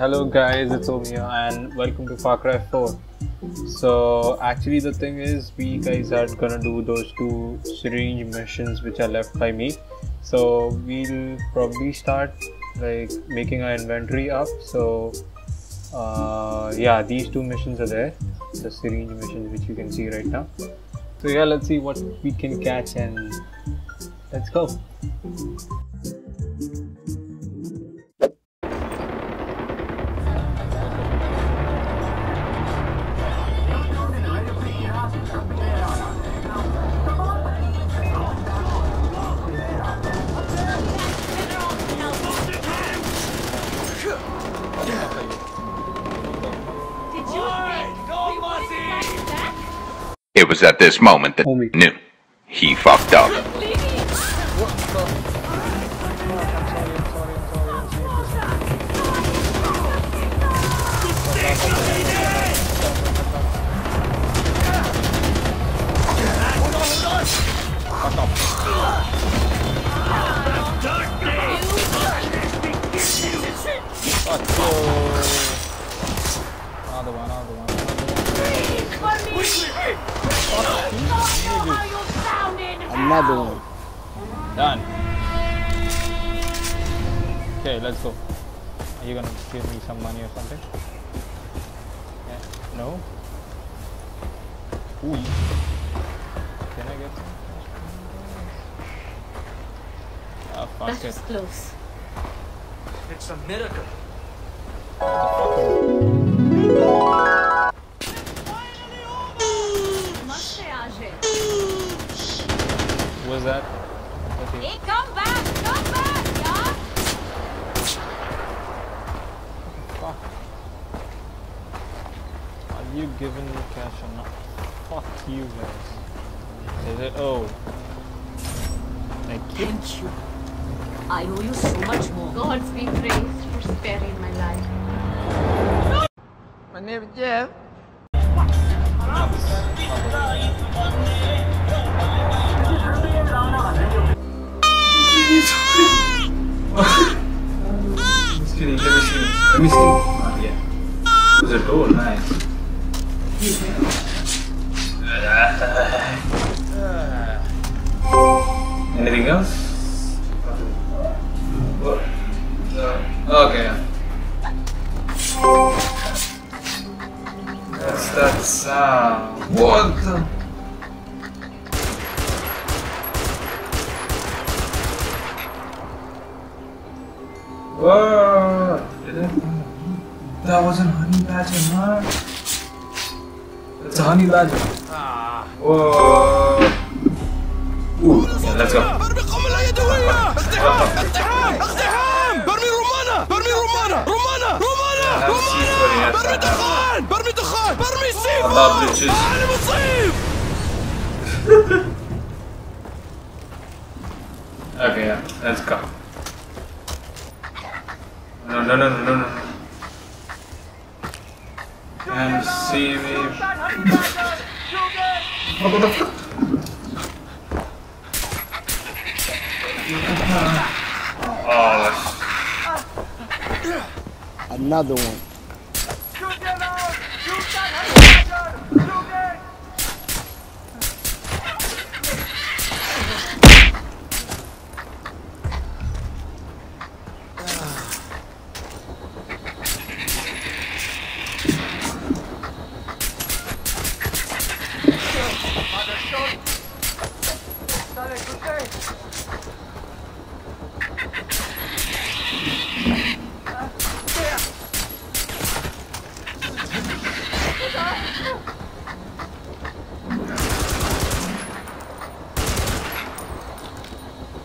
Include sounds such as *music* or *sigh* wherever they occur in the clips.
Hello guys, it's Omia and welcome to Far Cry 4. So actually the thing is we guys are gonna do those two syringe missions which are left by me. So we'll probably start like making our inventory up. So uh, yeah, these two missions are there. The syringe missions which you can see right now. So yeah, let's see what we can catch and let's go. It was at this moment that Homie. knew he fucked up. Another one. Done. Okay, let's go. Are you gonna give me some money or something? Yeah. No? Ooh. Can I get some? Ah, fuck That it. was close. It's a miracle. Was that? Okay. Hey, come back! Come back, yeah? Fuck. Are you giving me cash or not? Fuck you guys. Is it? Oh. Thank you. Thank you. I owe you so much more. Gods be praised for sparing my life. My name is Jeff. Just kidding, let me see. Let me see. Not yet. There's a door, nice. Anything else? Uh, okay. That's that sound. What the? That wasn't honey badger, huh? That's a honey badger. Whoa! Ooh, yeah, let's go. برمي قنبلة يدوية ازدحام ازدحام ازدحام برمي رمانة برمي رمانة رمانة رمانة has برمي. دخان برمي دخان برمي سيف الله bitches. أنا مصيب Okay, yeah, let's go. No, no, no, no, no, no. Another one.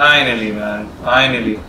Finally, man, finally.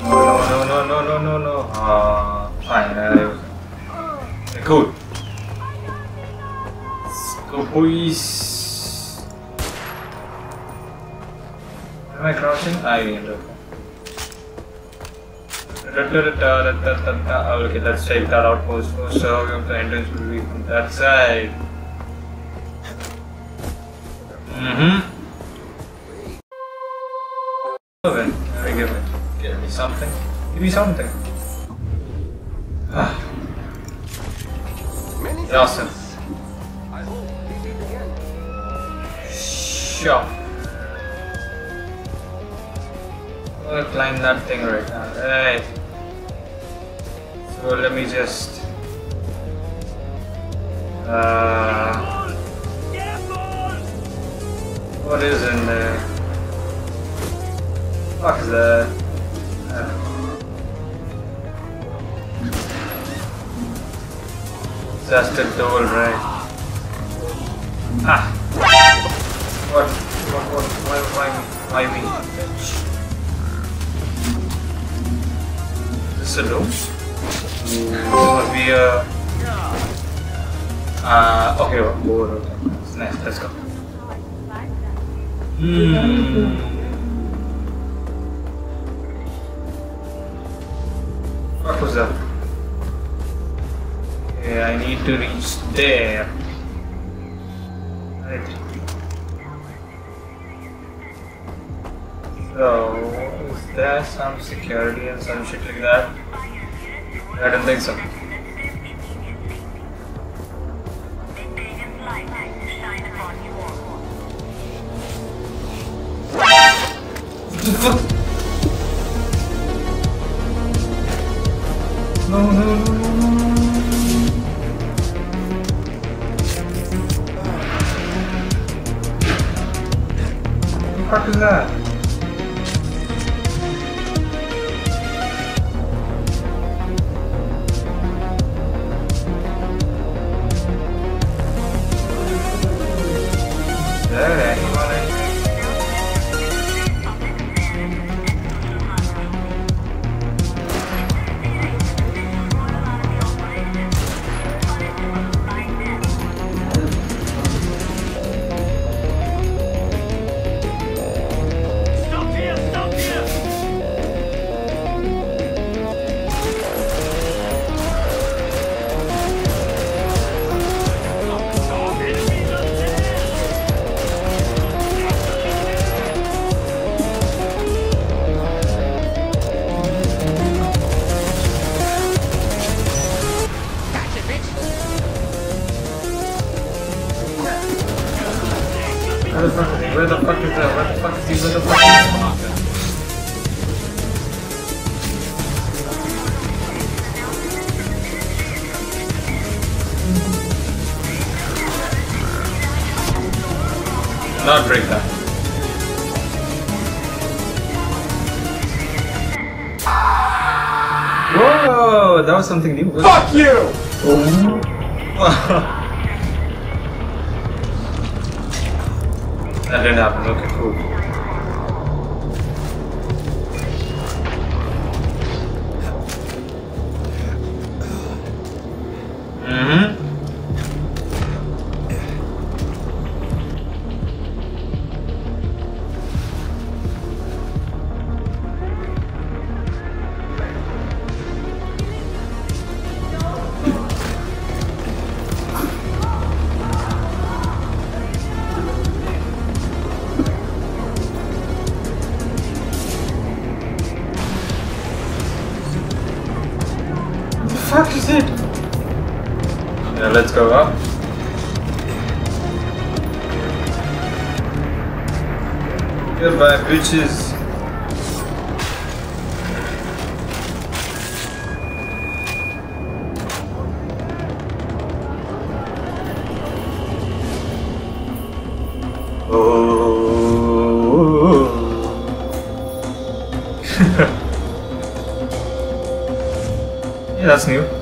No, no, no, no, no, no, no. Ah, fine. Uh, cool. Let's Am I crouching? I am. Okay, let's take that outpost first. So the entrance will be from that side. Mm-hmm. Then, let me give it. Give me something. Give me something. Ah. Awesome. Sure. I'm gonna climb that thing right now. Right. So let me just. Uh, what is in there? Fuck is that? Uh, Just a door, right? Ah! What? What? What? Why? Why me? Why me? Is this a door? This must be a. Uh, okay. Okay. It's nice. Let's go. Hmm. What was that? Okay, I need to reach there. Right. So, is there some security and some shit like that? I don't think so. *laughs* No, no, no, no, no. What the fuck is that? Not break that. Whoa, that was something new. Fuck you! *laughs* that didn't happen. Okay, cool. Goodbye, bitches. Oh. *laughs* yeah, that's new.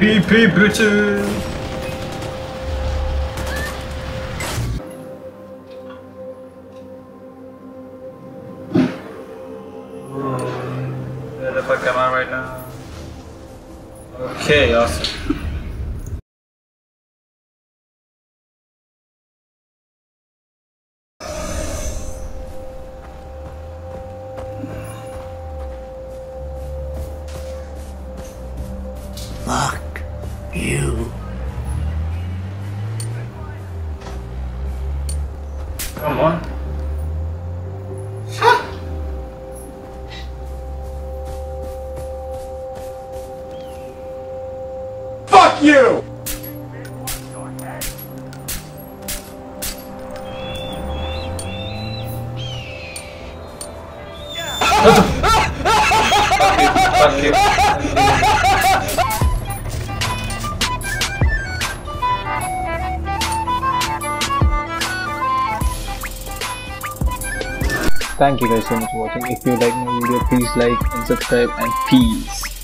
PP bitches! Where the fuck am I right now? Okay, awesome. Fuck you. Come on. Fuck you! Fuck you. Thank you guys so much for watching. If you like my video, please like and subscribe and peace.